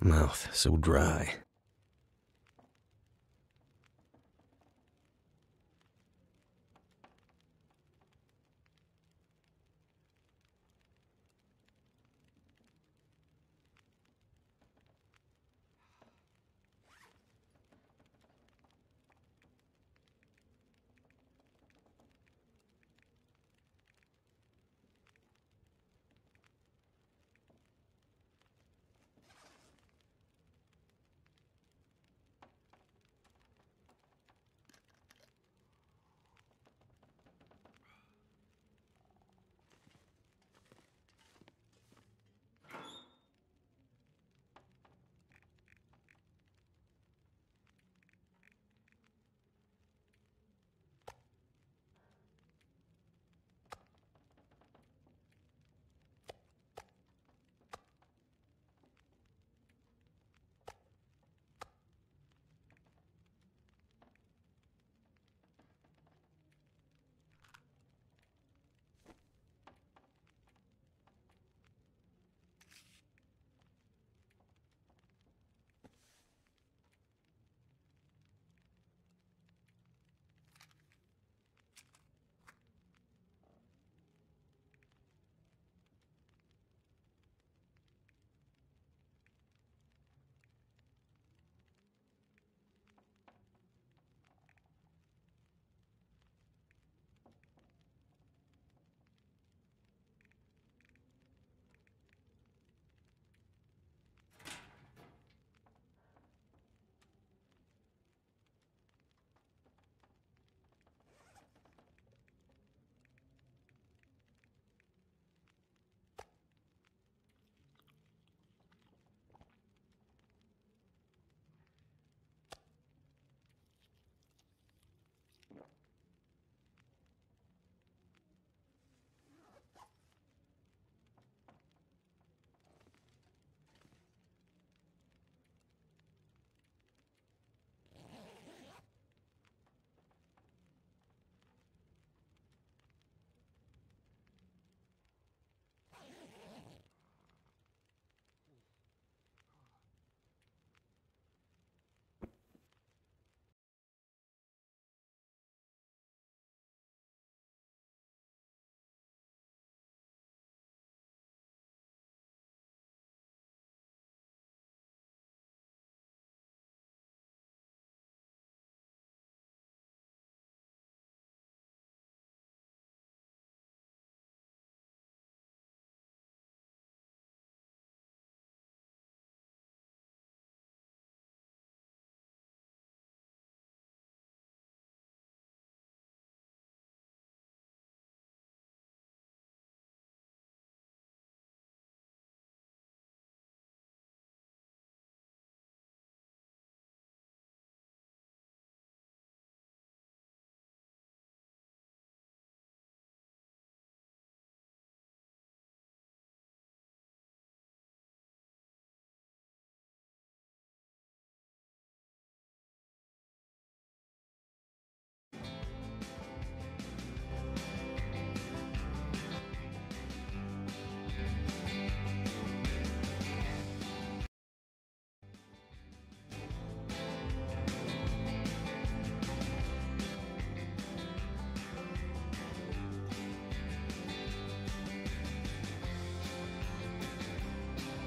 Mouth so dry.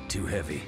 Too heavy.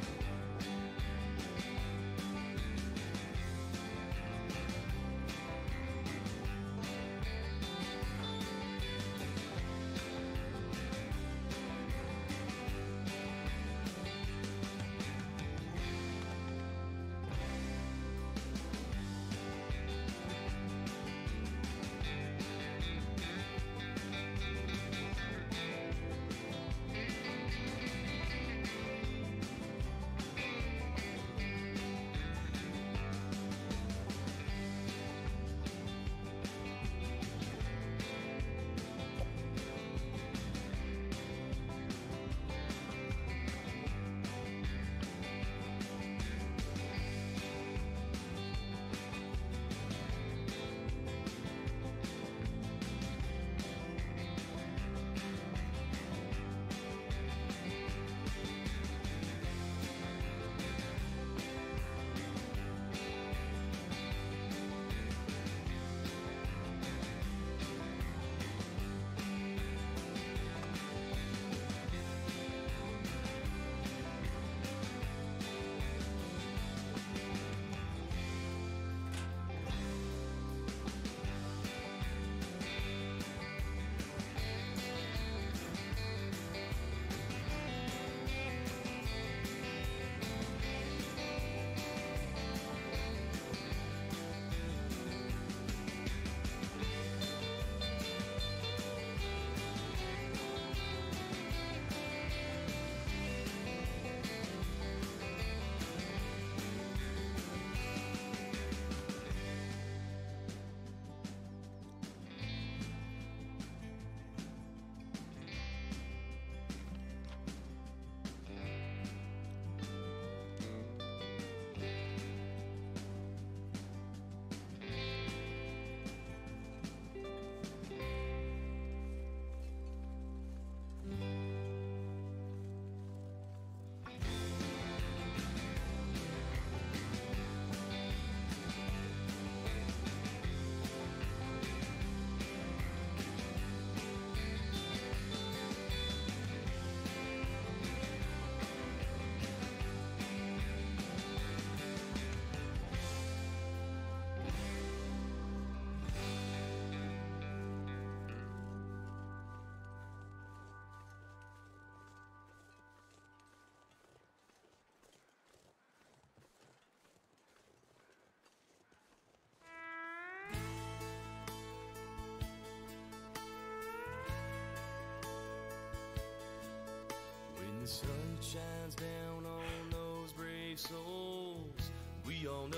sun shines down on those brave souls. We all know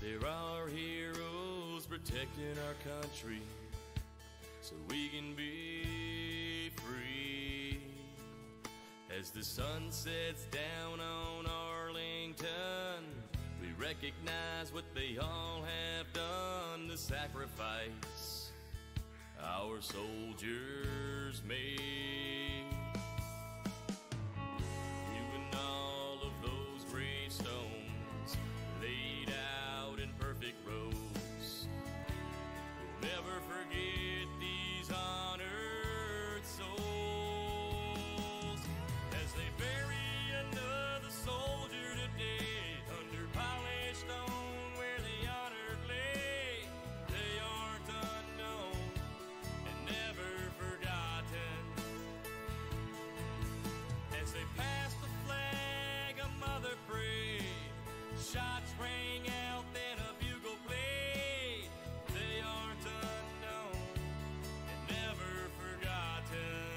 they're our heroes protecting our country so we can be free. As the sun sets down on Arlington, we recognize what they all have done, the sacrifice our soldiers made. They pass the flag, a mother prayed. Shots rang out, then a bugle played. They aren't unknown and never forgotten.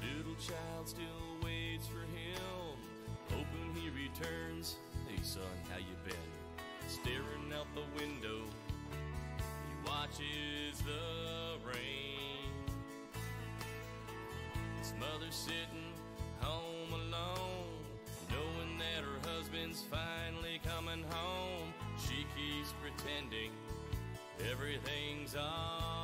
The little child still waits for him, hoping he returns. Hey son, how you been? Staring out the window, he watches the mother sitting home alone, knowing that her husband's finally coming home. She keeps pretending everything's all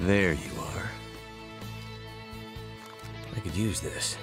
There you are. I could use this.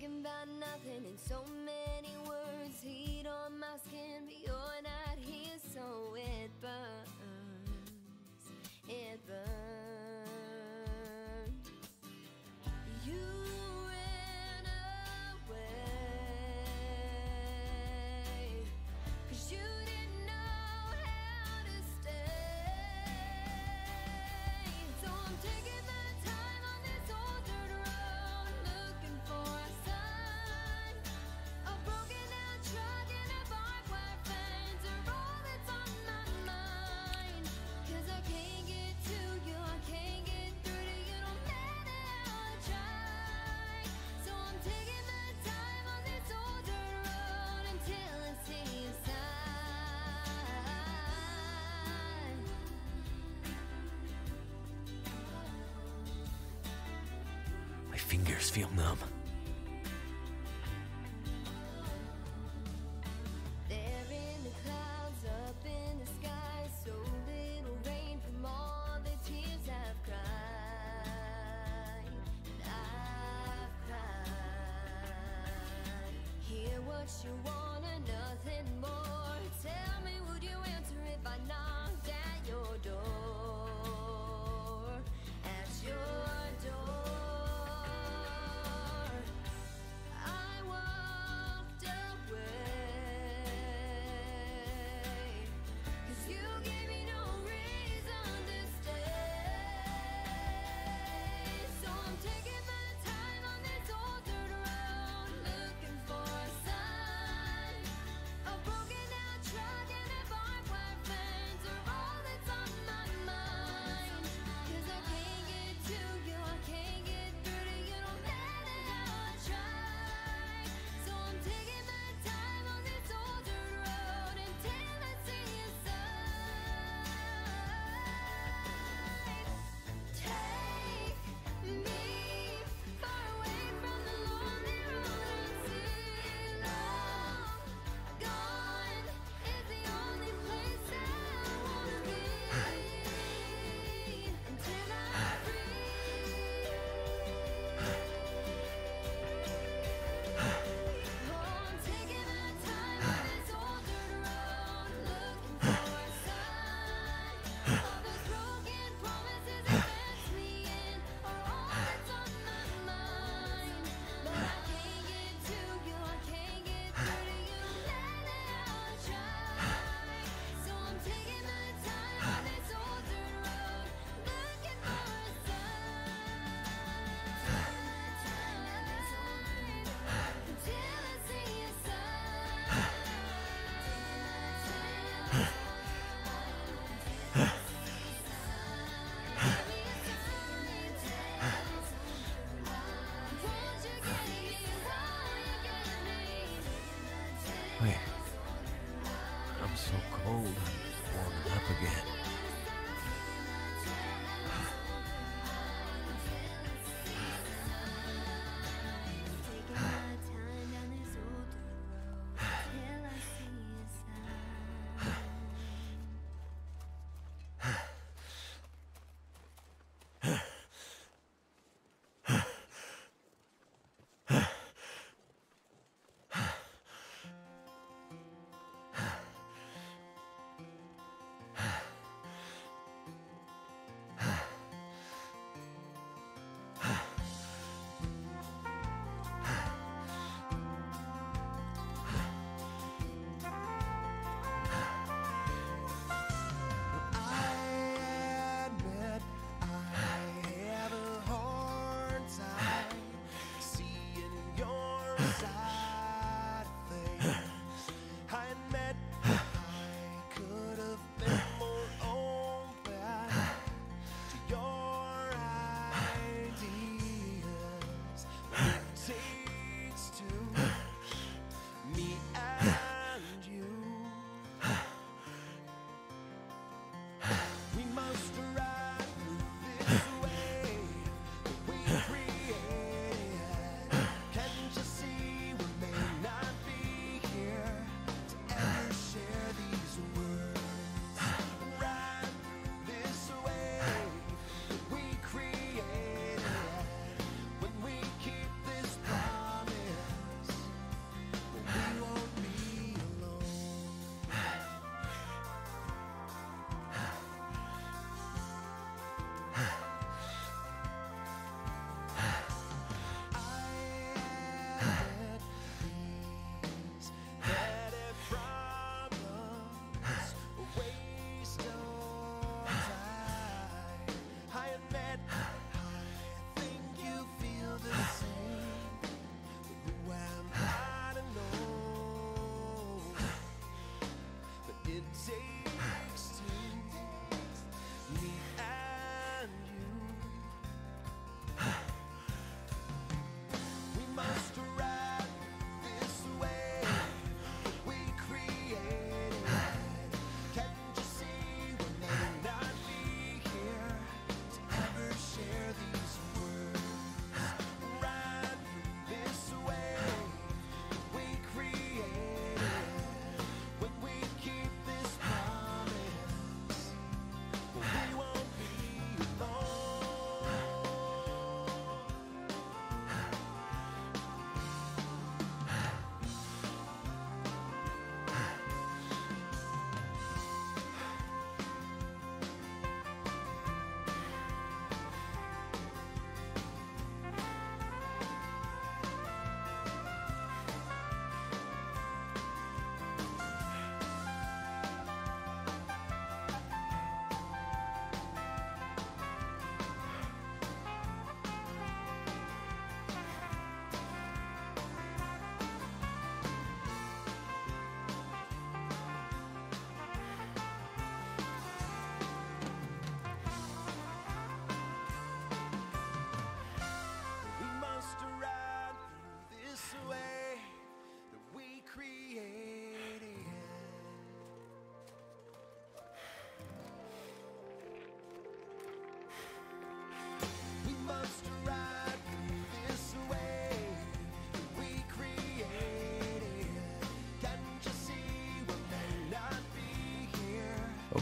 thinking about nothing and so many fingers feel numb.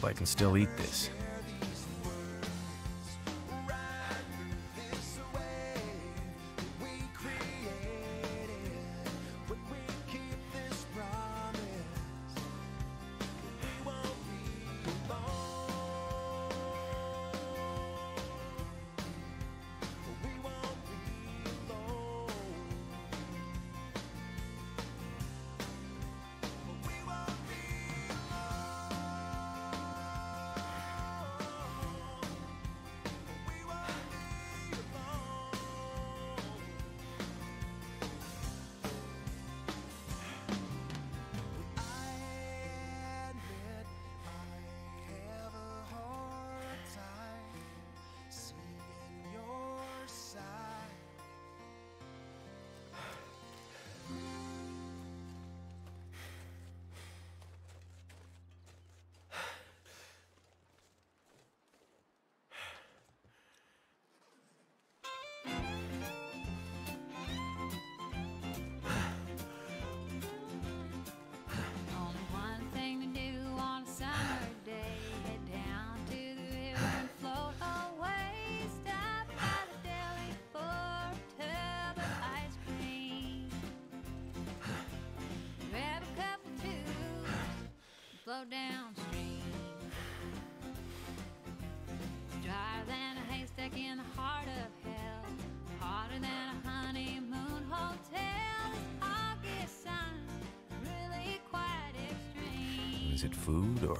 world I can still eat this. Is it food or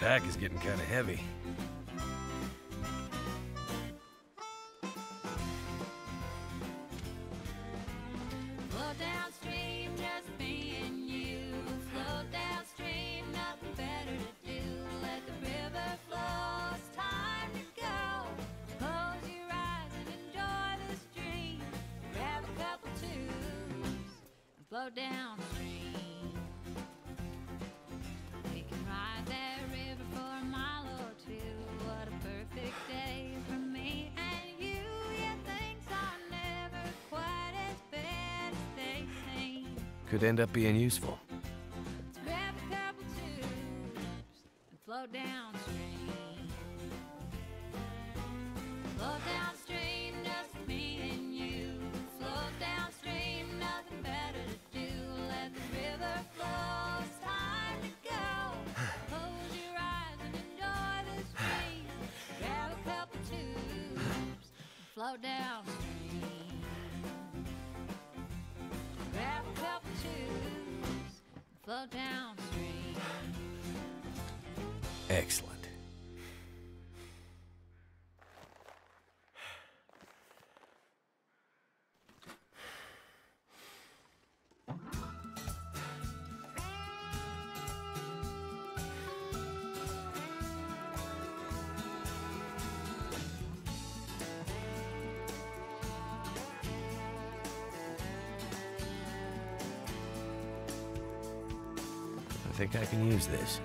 pack is getting kind of heavy. could end up being useful. think I can use this.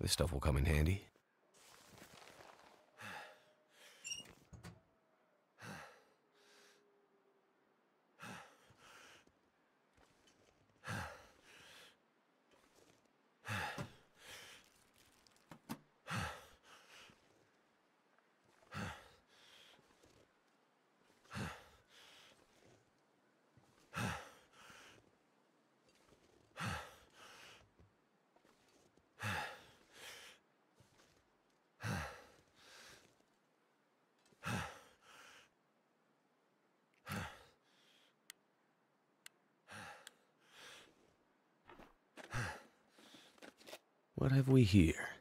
This stuff will come in handy. What have we here?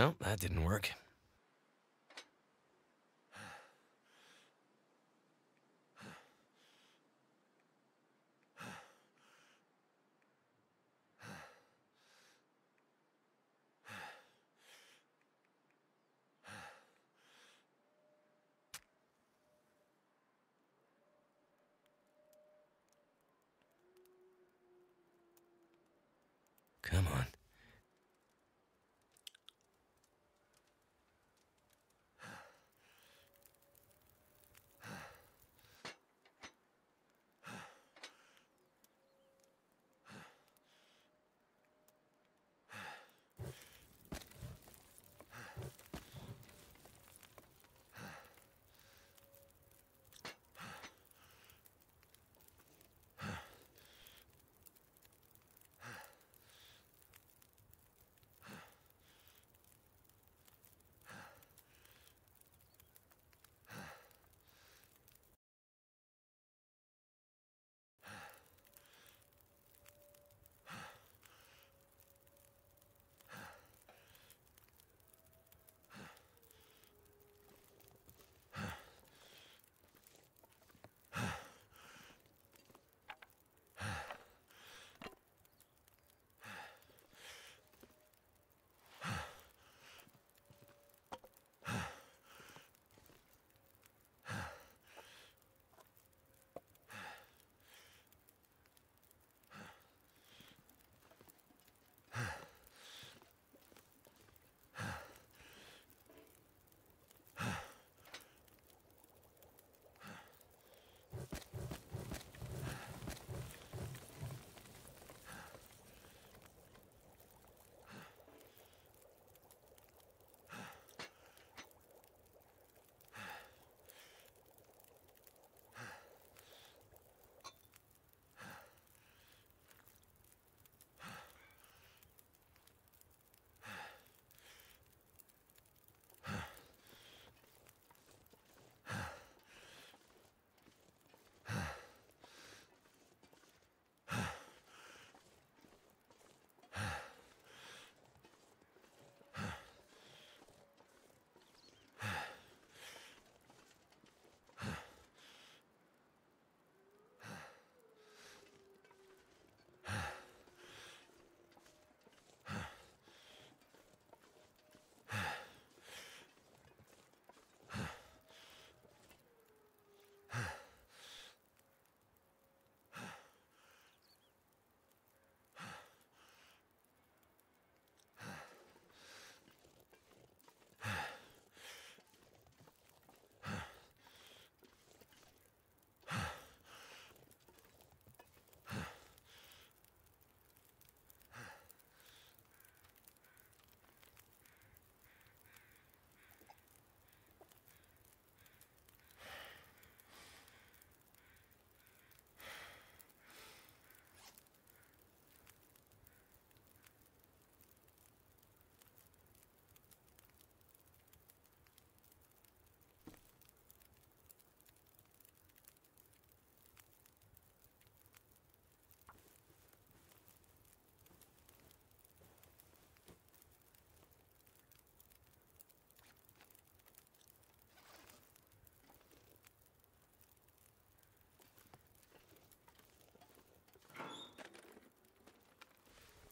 Well, that didn't work.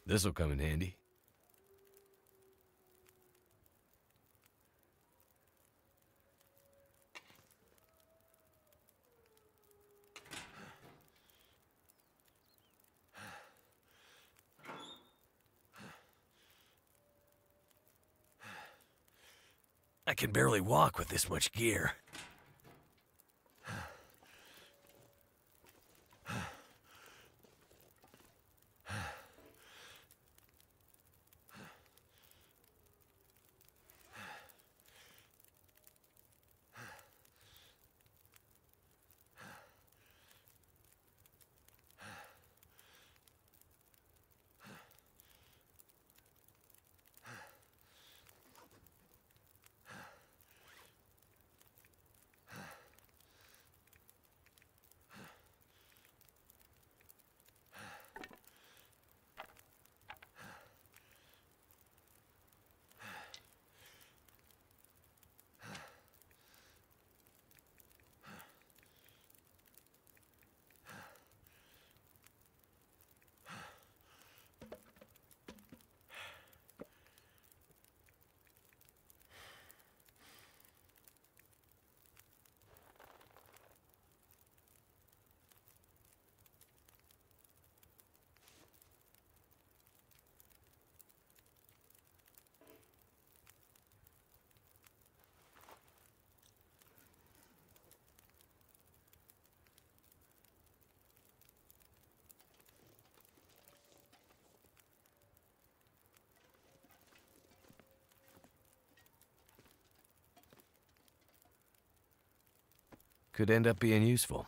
This'll come in handy. I can barely walk with this much gear. Could end up being useful.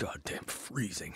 Goddamn freezing.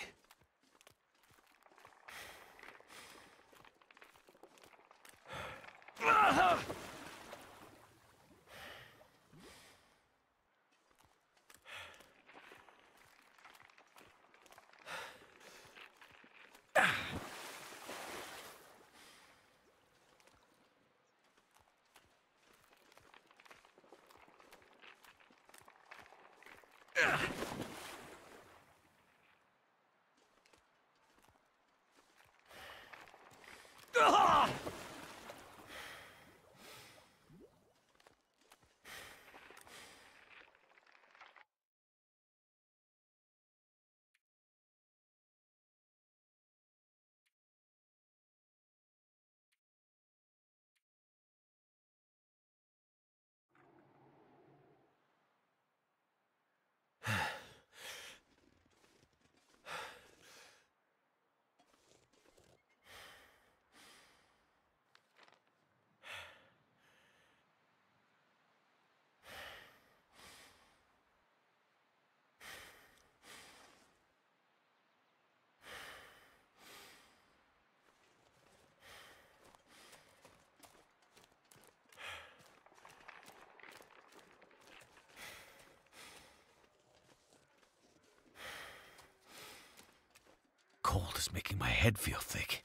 Cold is making my head feel thick.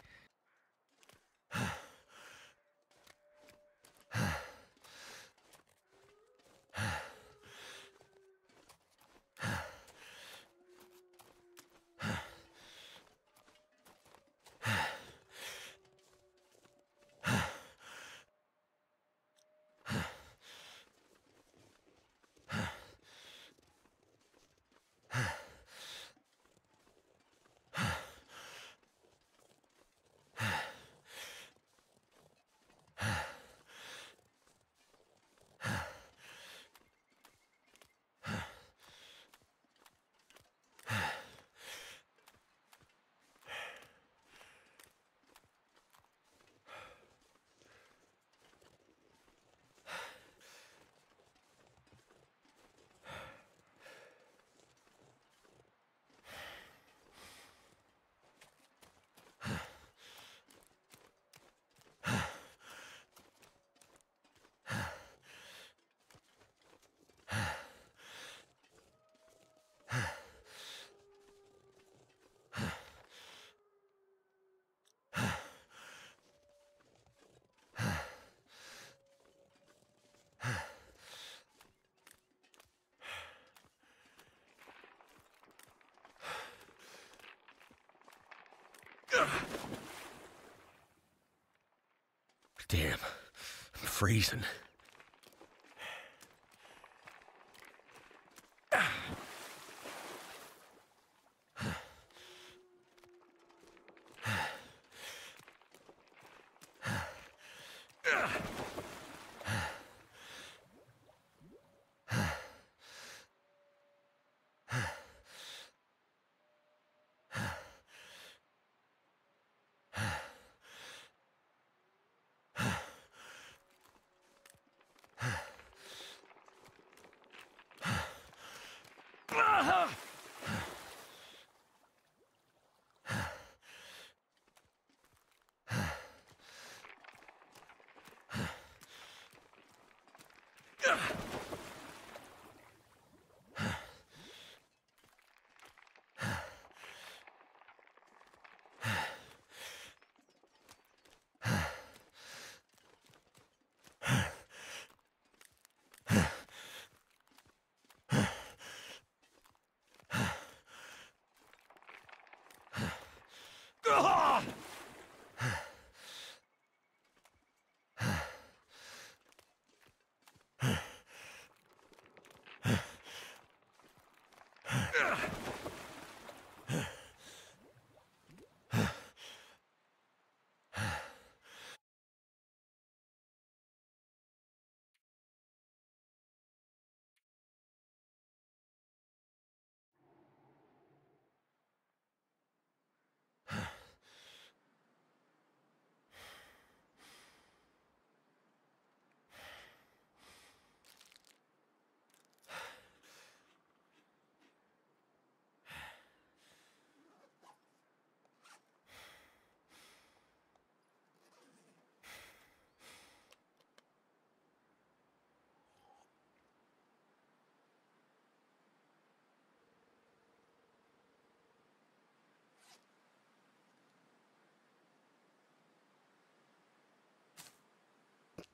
Damn, I'm freezing. Ugh!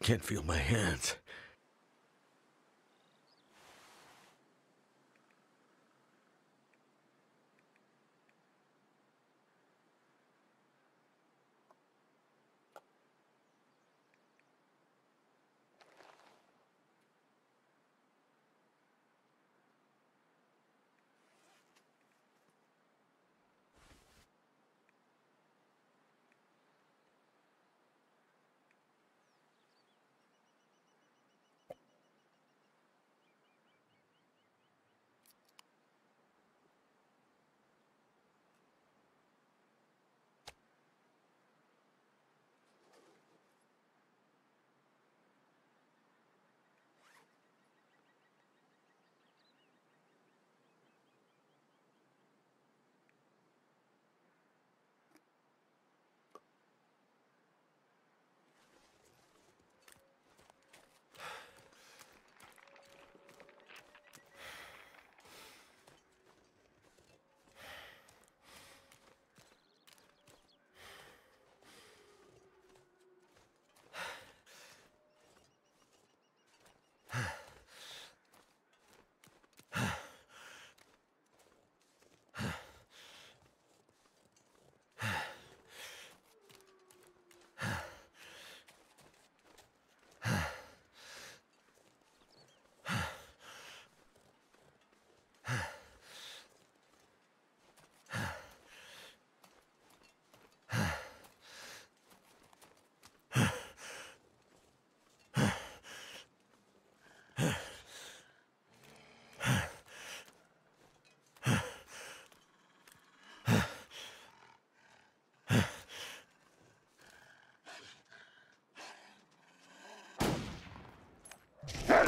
Can't feel my hands.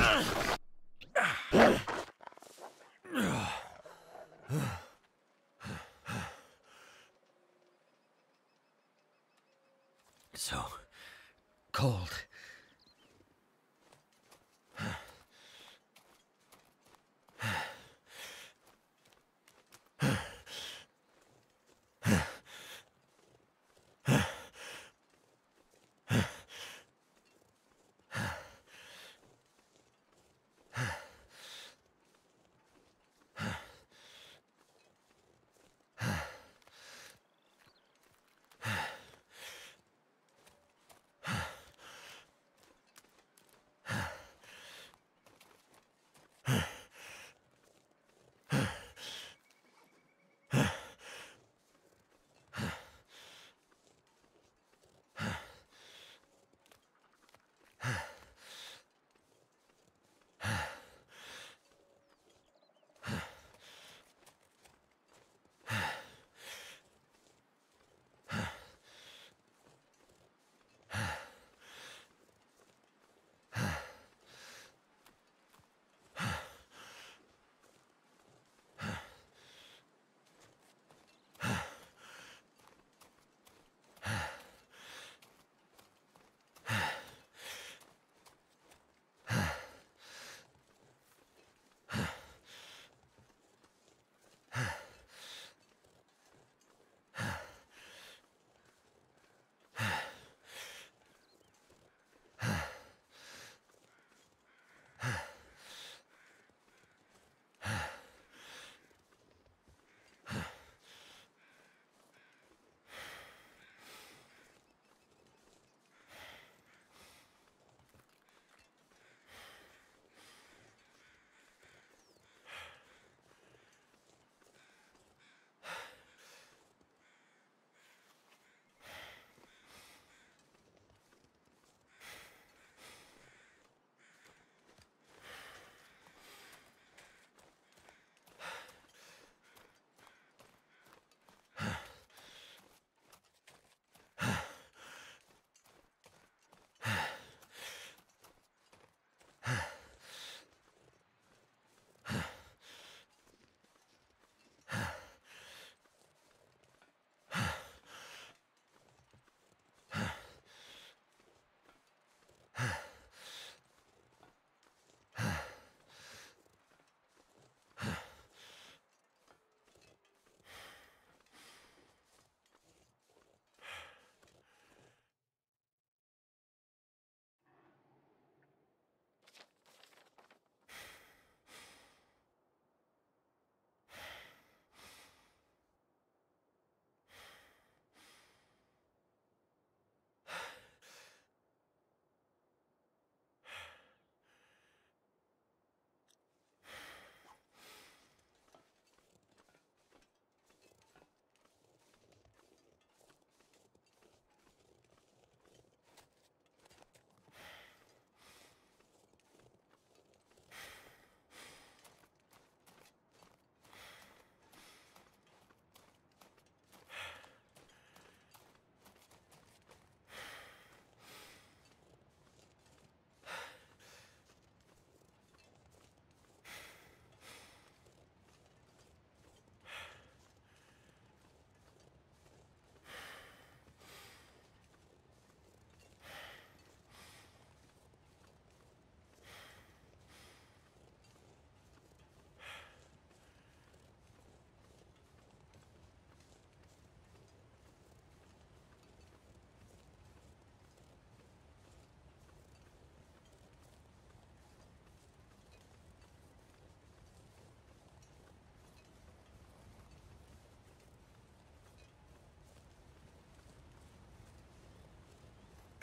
So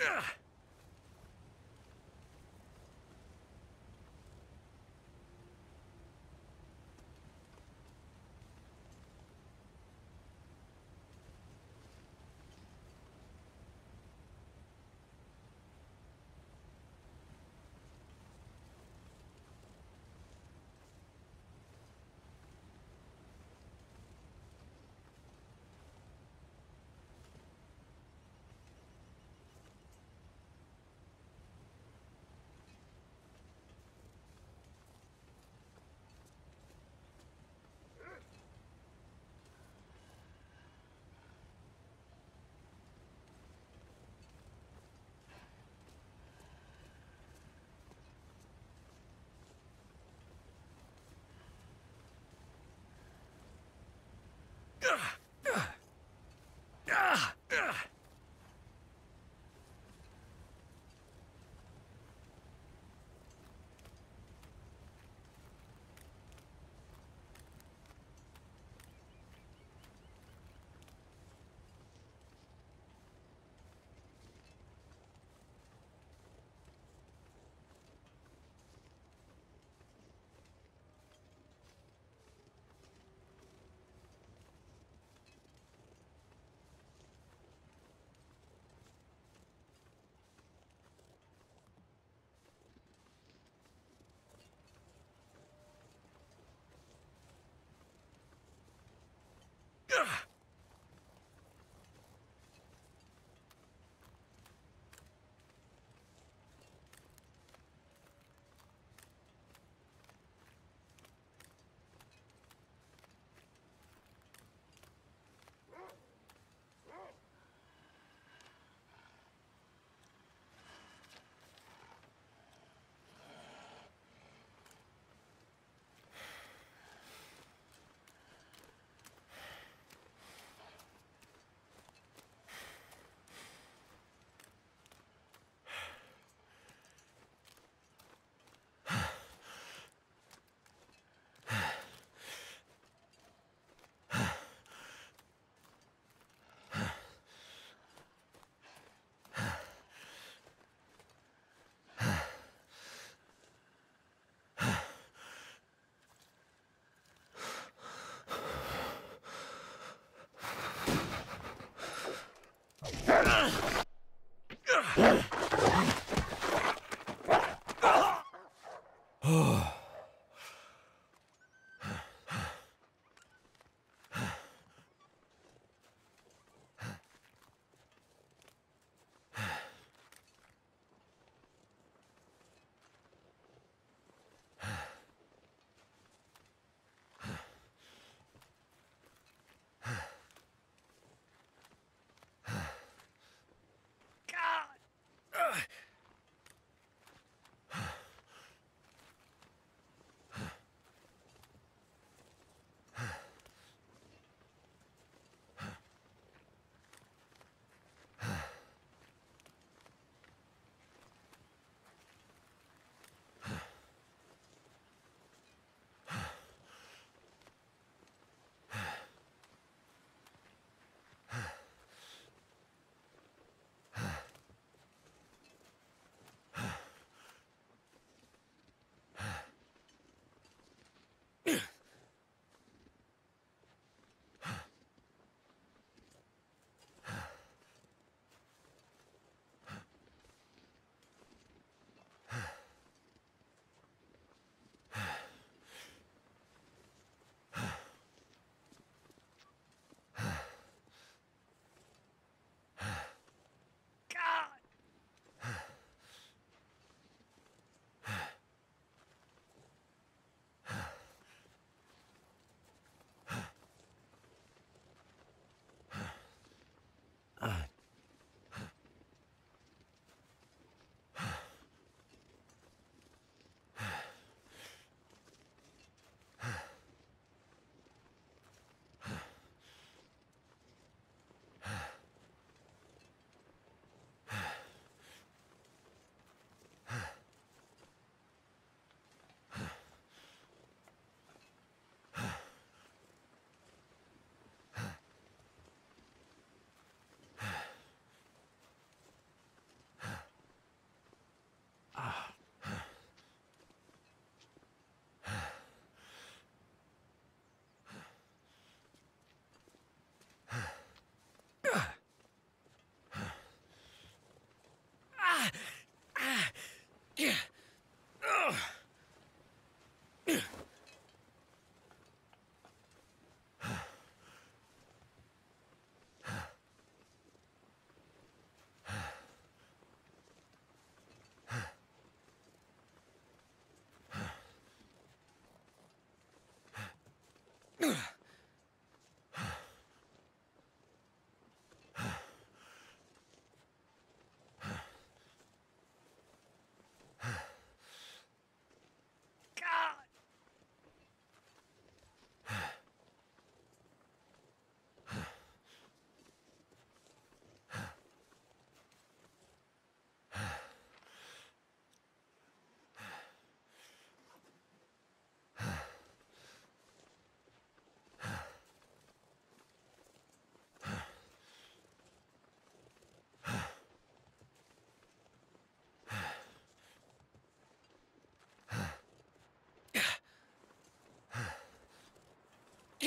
Ugh. Ah! Ah! Ah!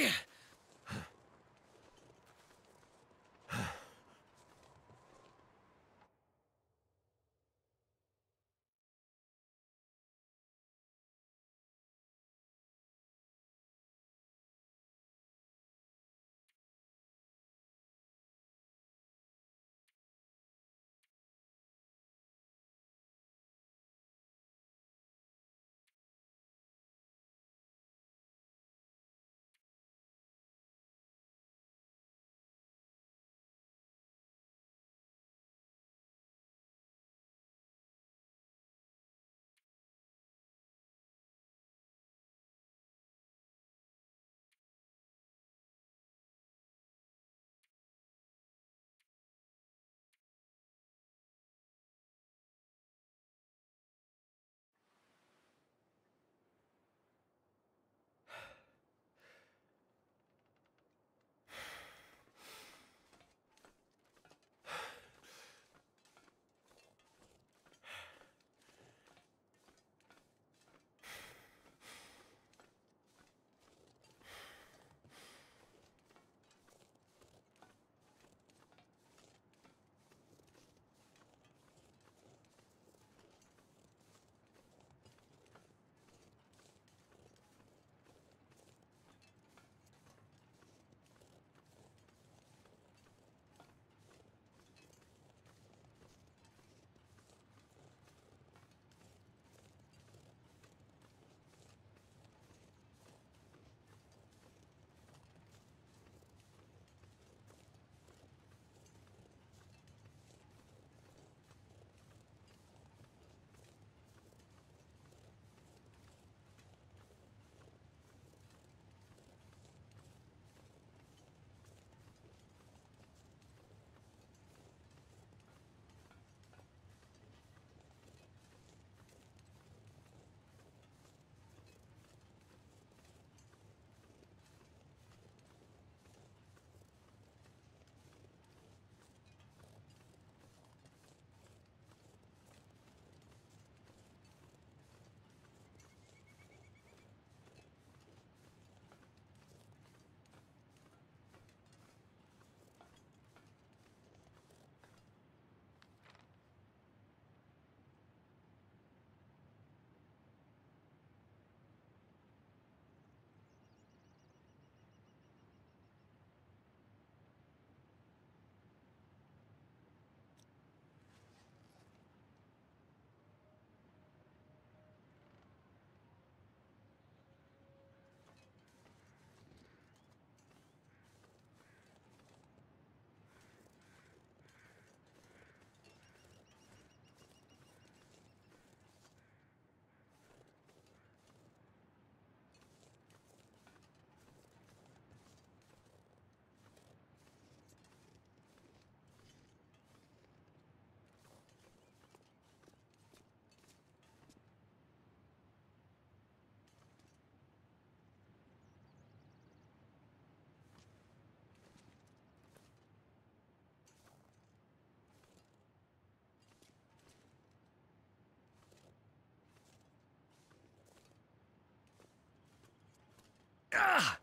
Ah! Ah!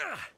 Oh!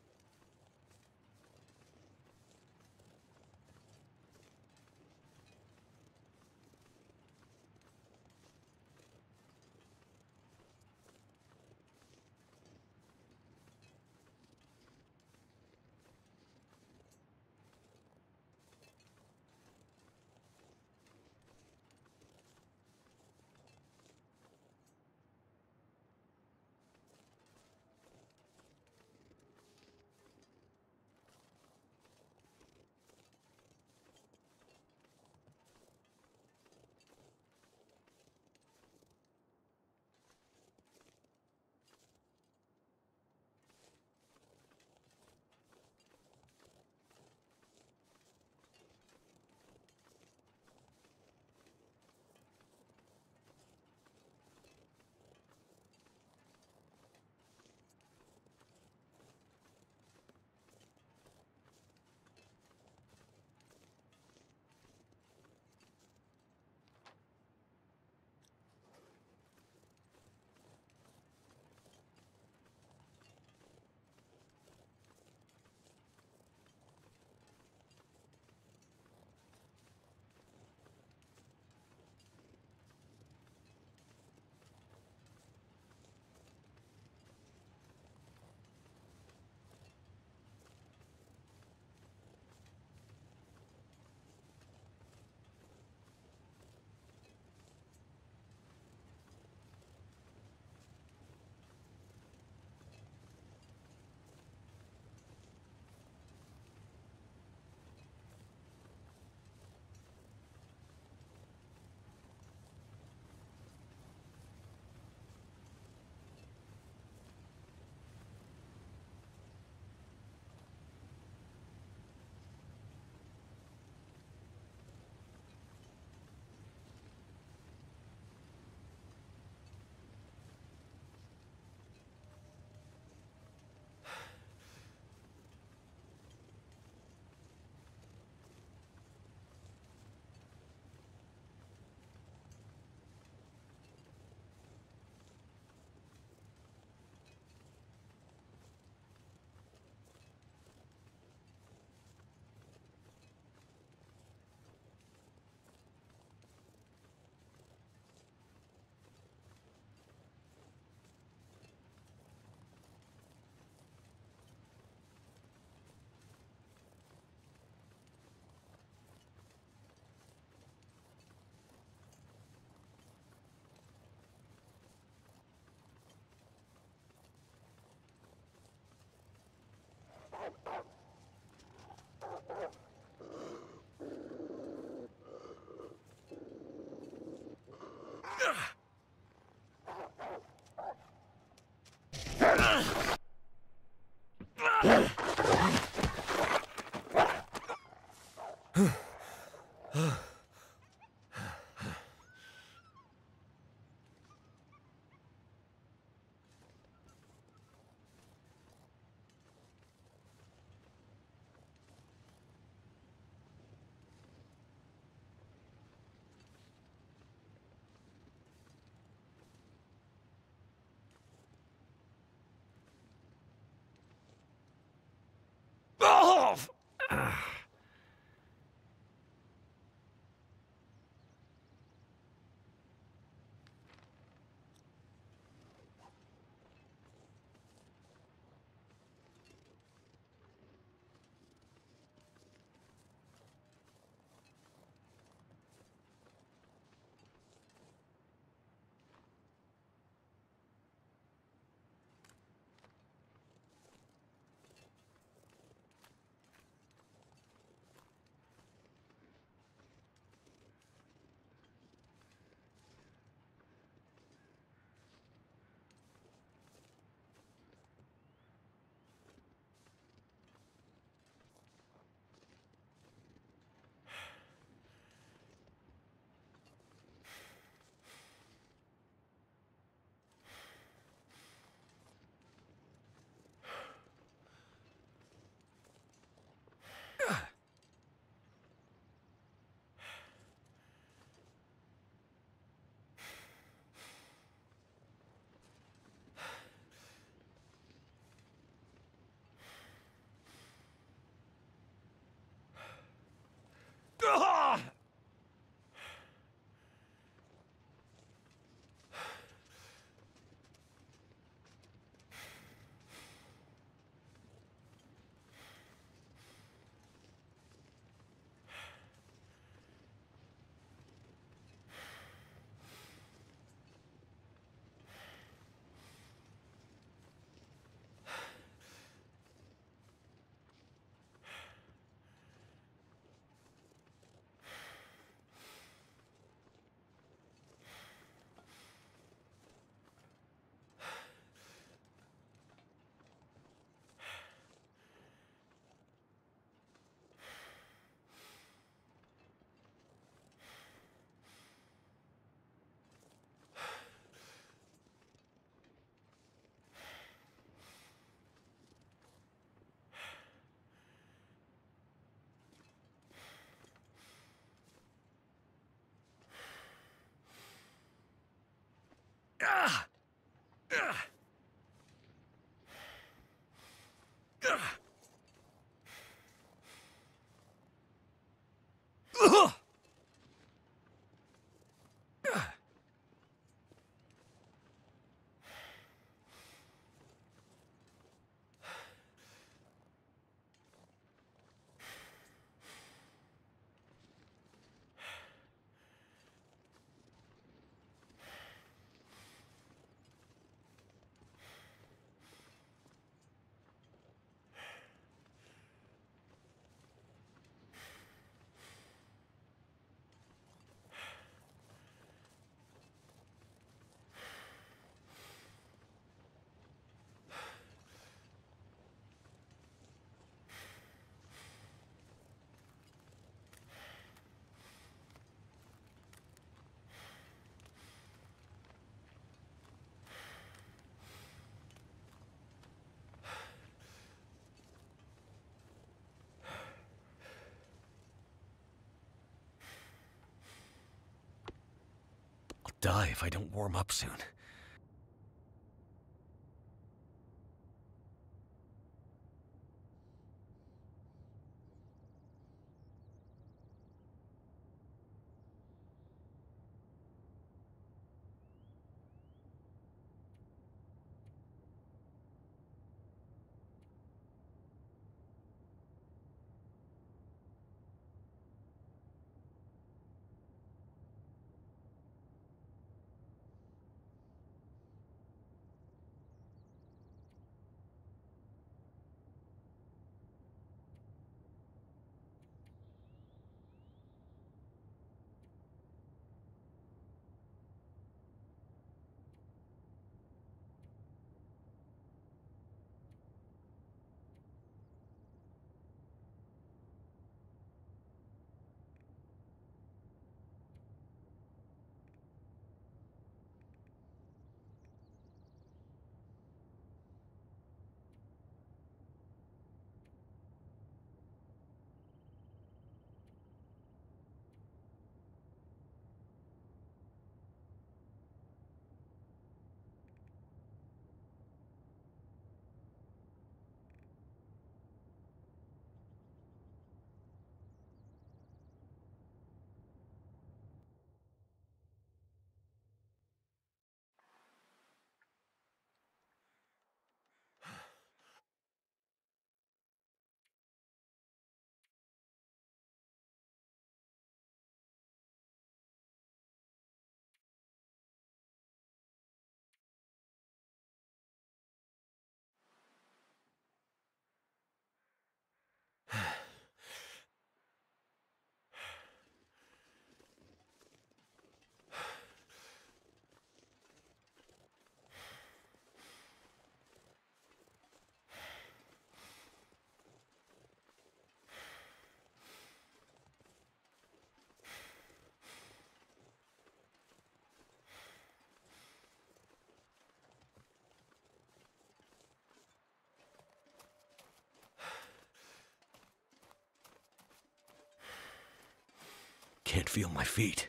Ah! Ah! Ah! Ugh! Ah! I'll die if I don't warm up soon. Feel my feet.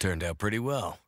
Turned out pretty well.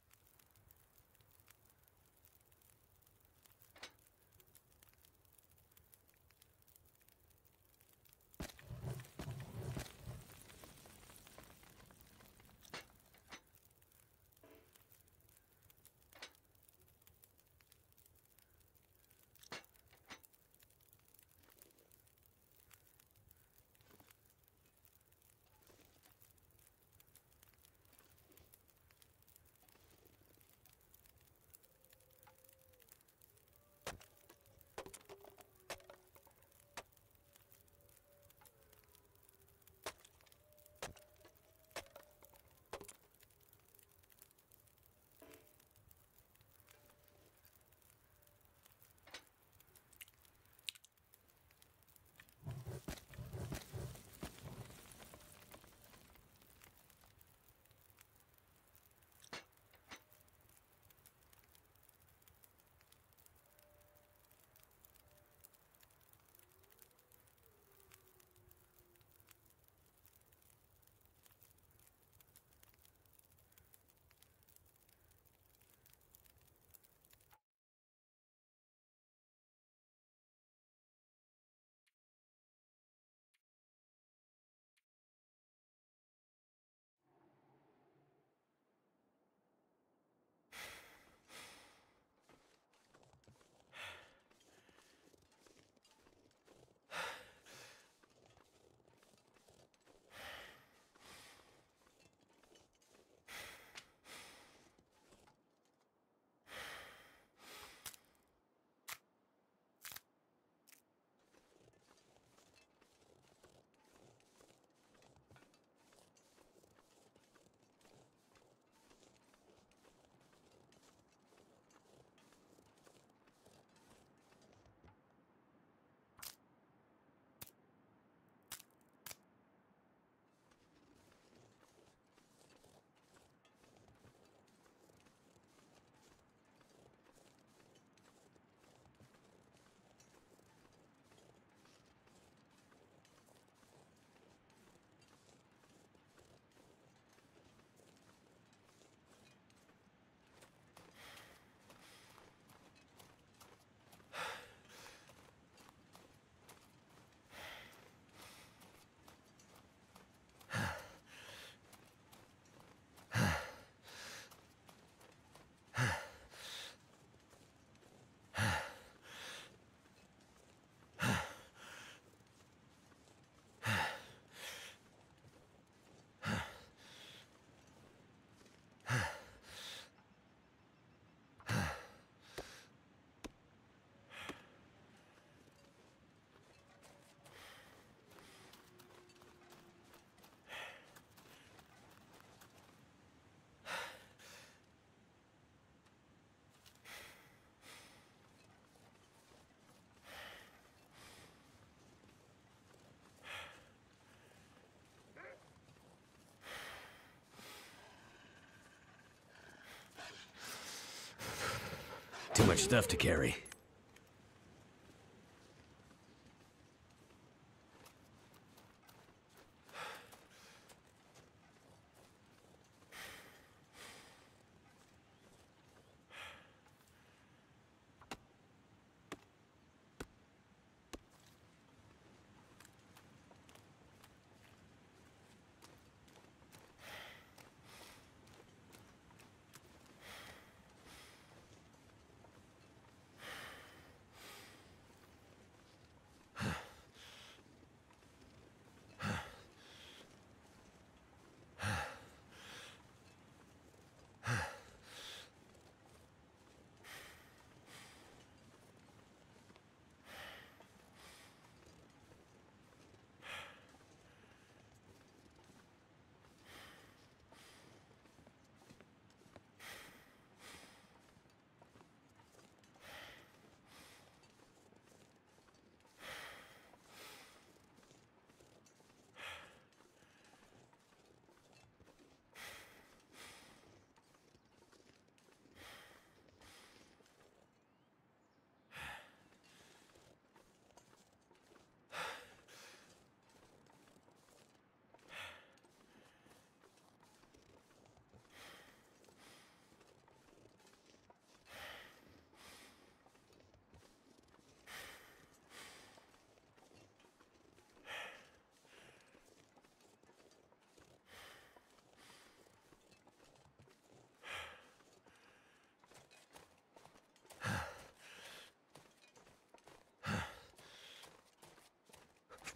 Too much stuff to carry.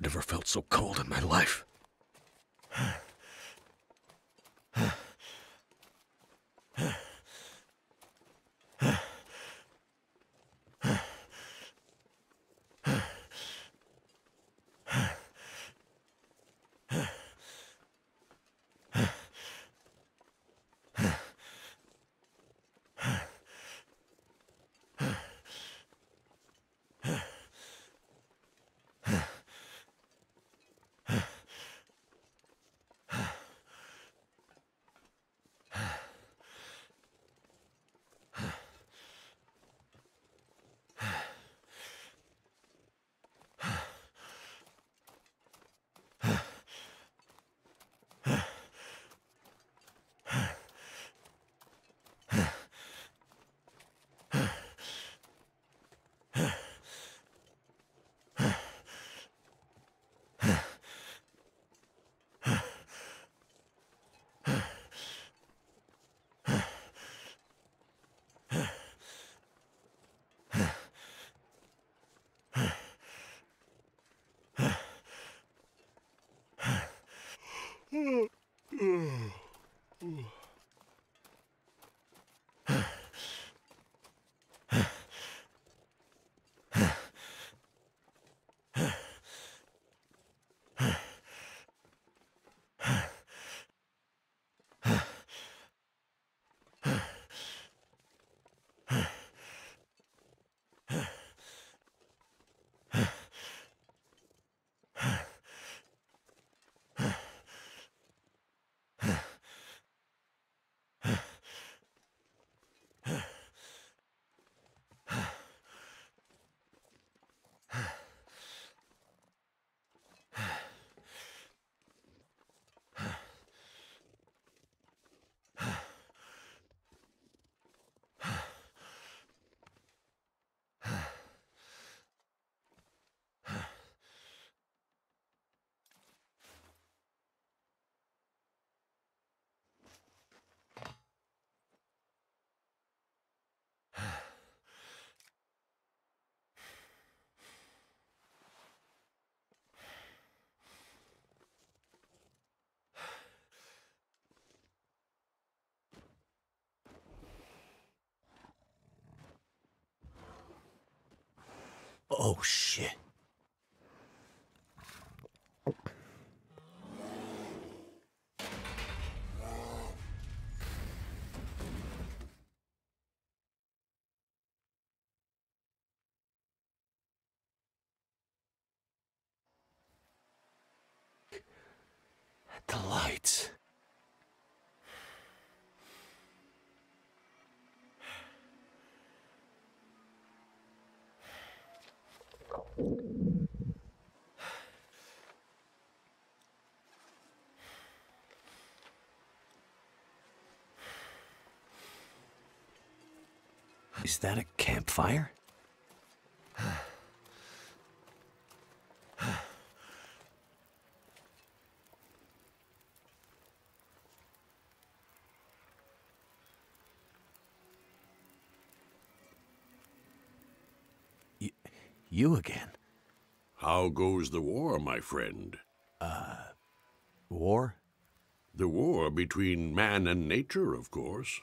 Never felt so cold in my life. Oh, shit. The lights. Is that a campfire? Y- you again? How goes the war, my friend? Uh, war? The war between man and nature, of course.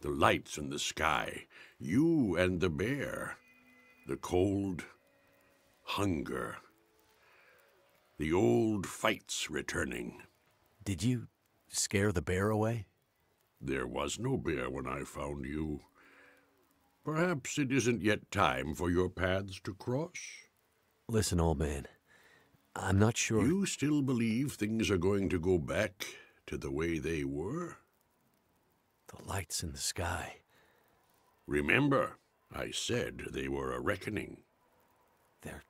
The lights in the sky, you and the bear, the cold, hunger, the old fights returning. Did you scare the bear away? There was no bear when I found you. Perhaps it isn't yet time for your paths to cross. Listen, old man. I'm not sure. You still believe things are going to go back to the way they were? The lights in the sky. Remember, I said they were a reckoning. They're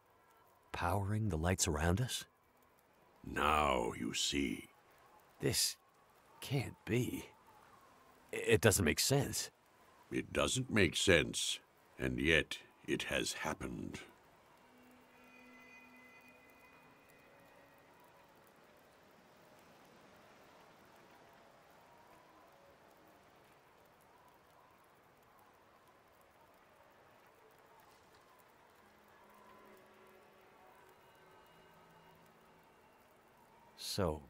powering the lights around us? Now you see. This can't be. It doesn't make sense. It doesn't make sense, and yet it has happened. So,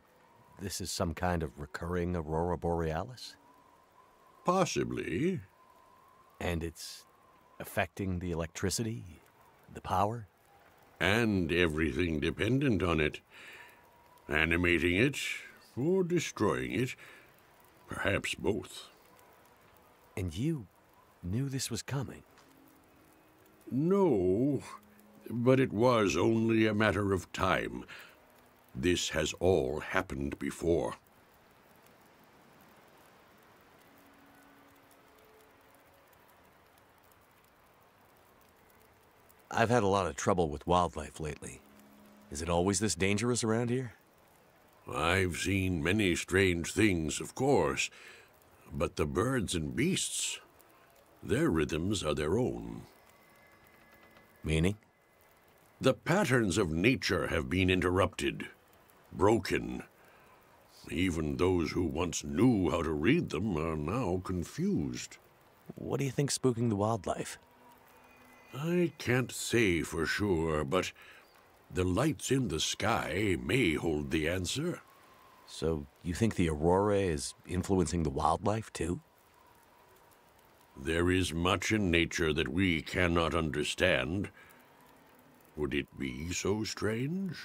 this is some kind of recurring aurora borealis? Possibly. And it's affecting the electricity, the power? And everything dependent on it. Animating it or destroying it. Perhaps both. And you knew this was coming? No, but it was only a matter of time. This has all happened before. I've had a lot of trouble with wildlife lately. Is it always this dangerous around here? I've seen many strange things, of course, but the birds and beasts, their rhythms are their own. Meaning? The patterns of nature have been interrupted, broken. Even those who once knew how to read them are now confused. What do you think's spooking the wildlife? I can't say for sure, but the lights in the sky may hold the answer. So, you think the aurora is influencing the wildlife too? There is much in nature that we cannot understand. Would it be so strange?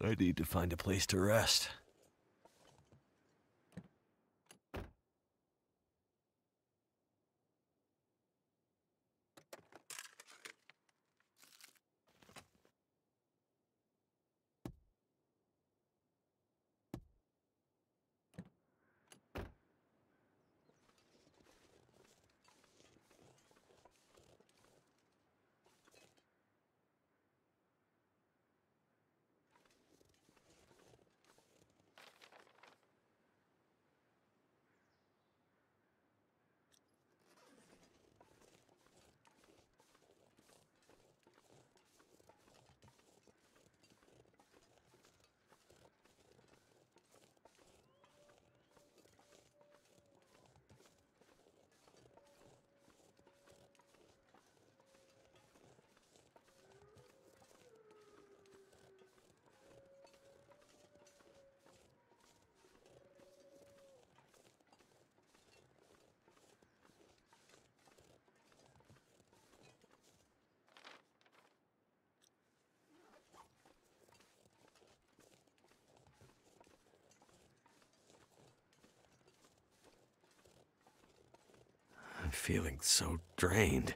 I need to find a place to rest. Feeling so drained.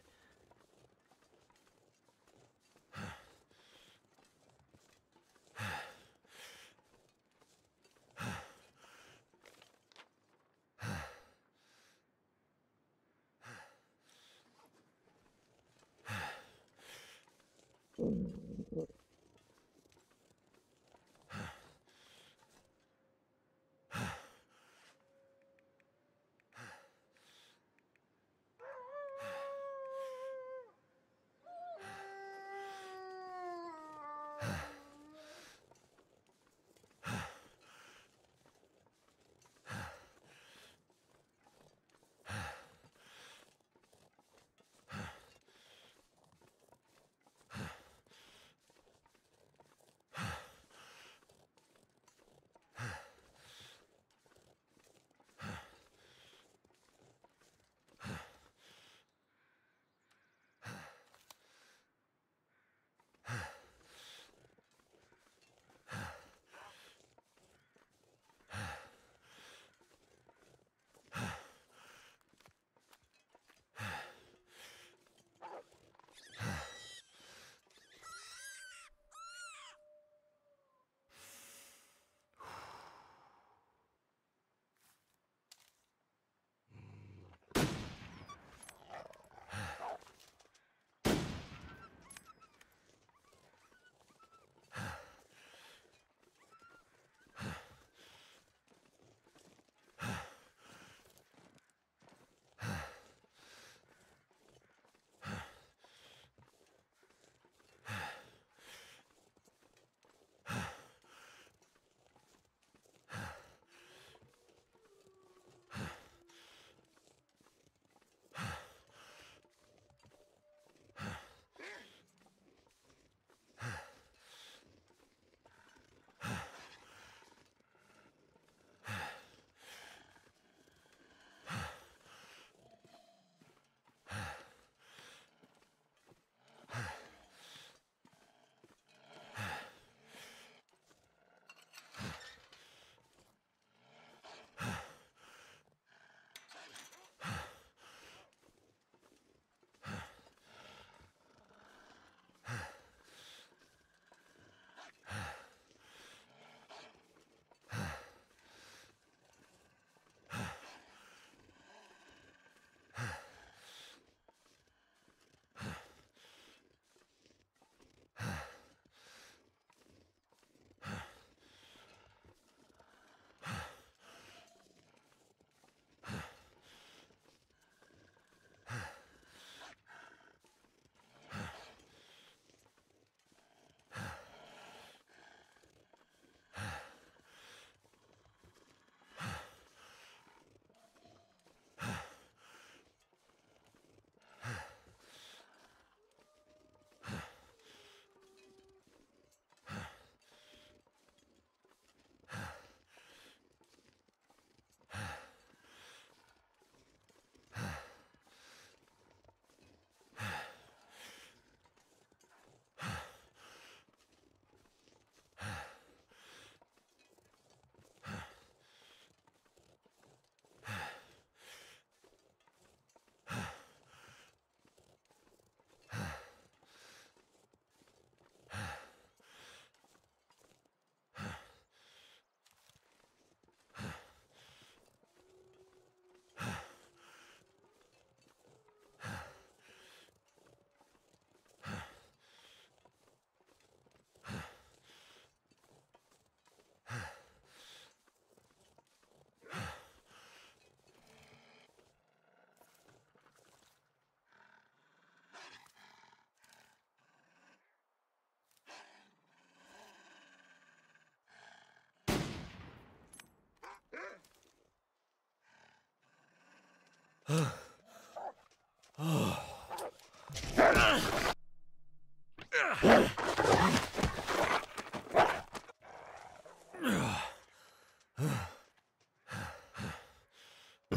I'm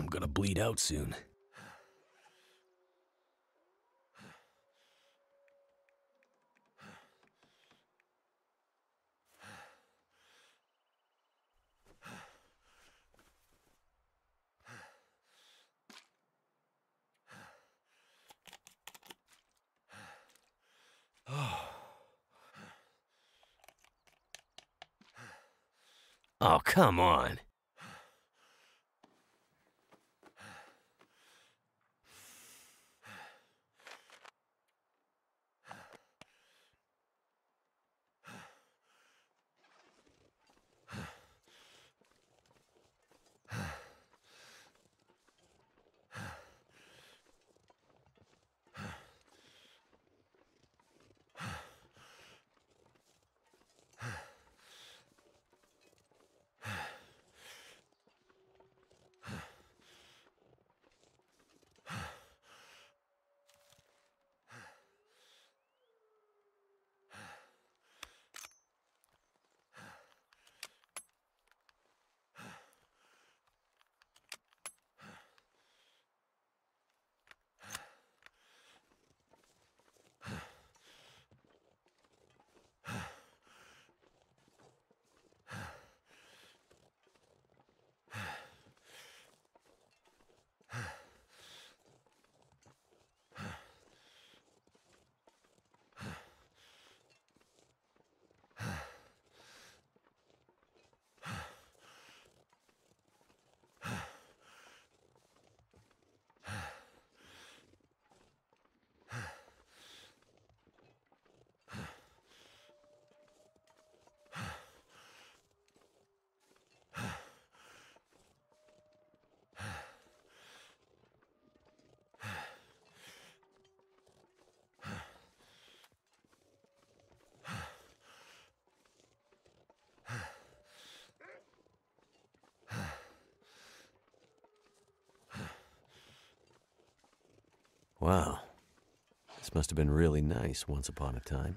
gonna bleed out soon. Oh, come on. Wow. This must have been really nice once upon a time.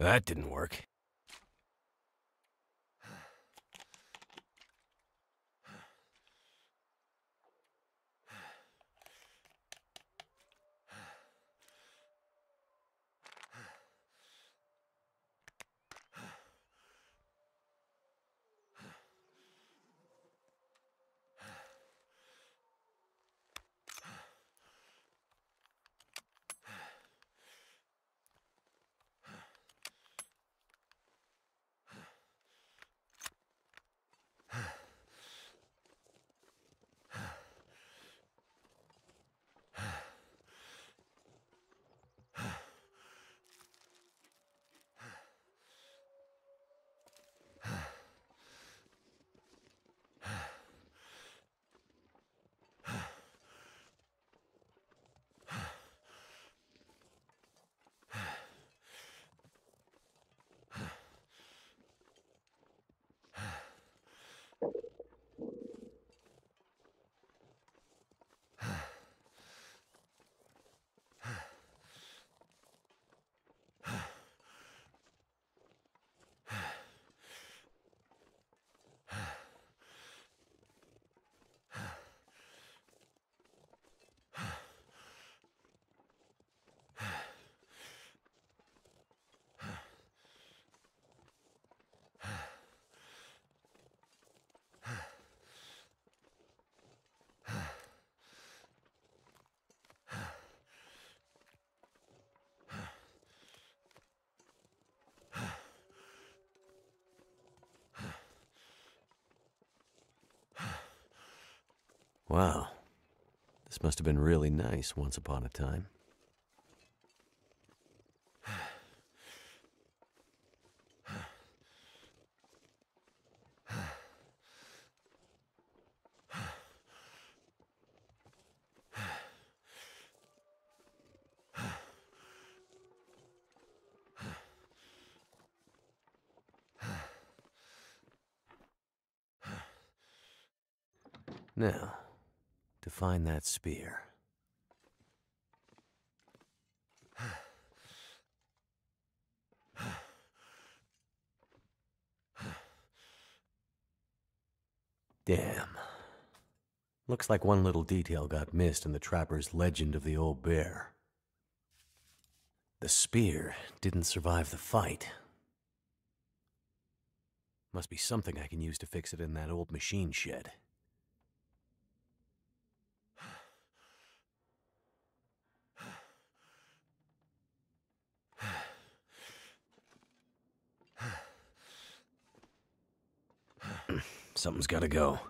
That didn't work. Wow. This must have been really nice once upon a time. Now, to find that spear. Damn. Looks like one little detail got missed in the trapper's legend of the old bear. The spear didn't survive the fight. Must be something I can use to fix it in that old machine shed. Something's gotta go.